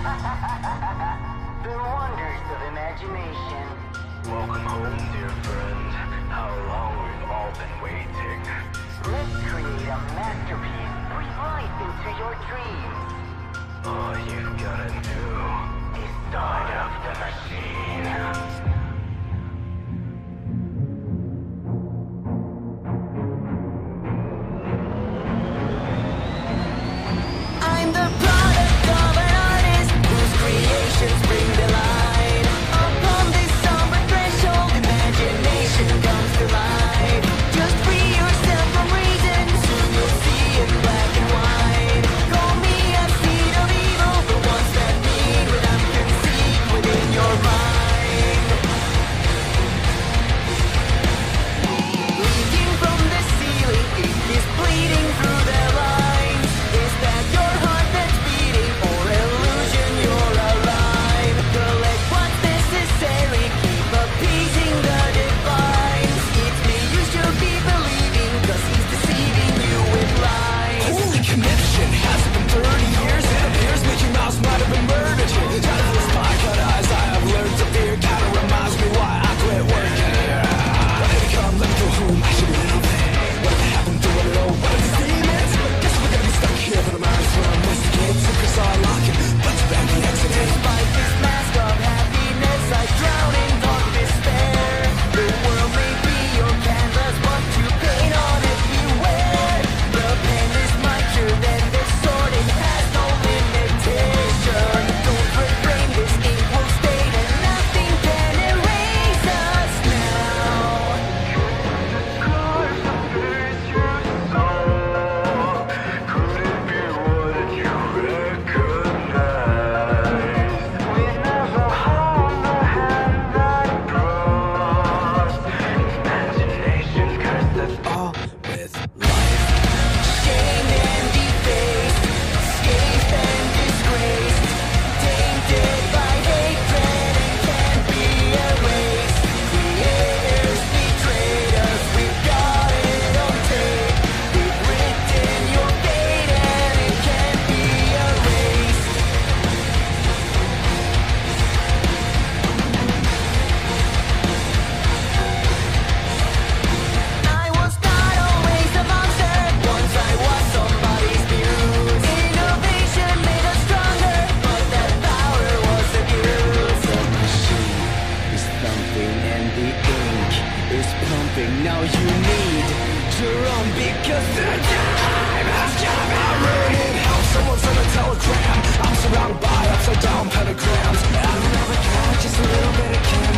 the wonders of imagination. Welcome home, dear friend. Cause the time has someone a telegram I'm surrounded by upside down pentagrams I've never cared, just a little bit of care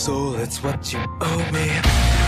soul, it's what you owe me.